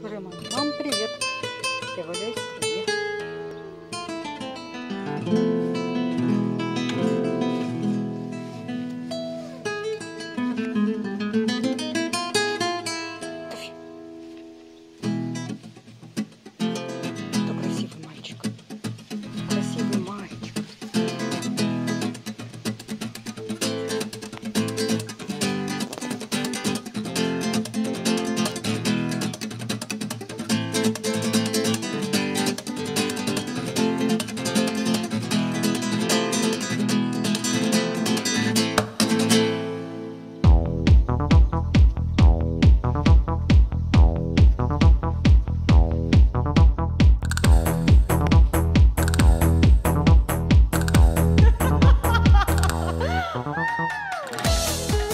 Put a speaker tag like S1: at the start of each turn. S1: Криму.
S2: Thank you.